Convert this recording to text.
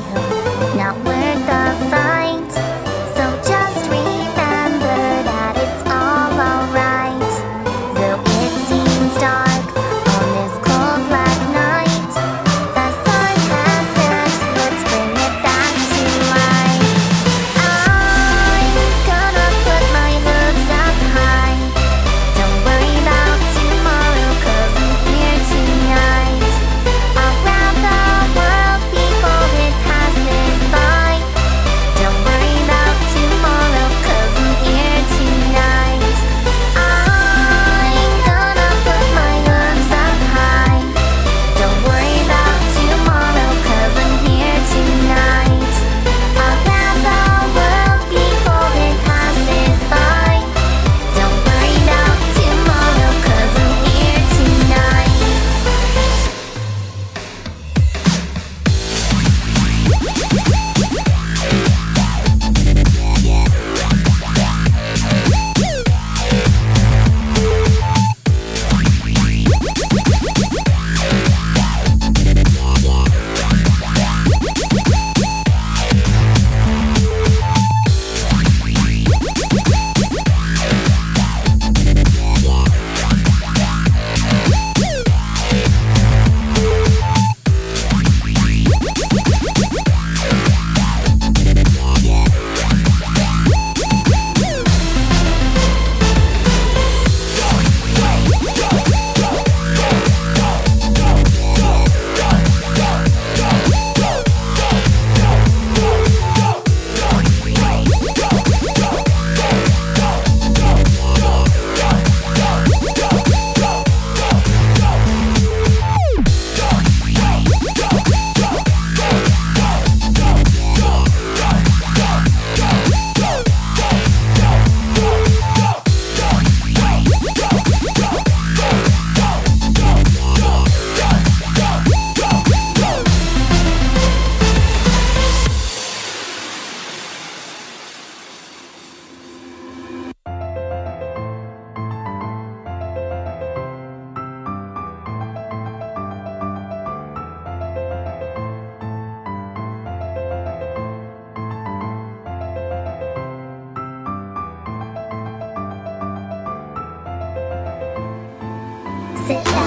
I. it.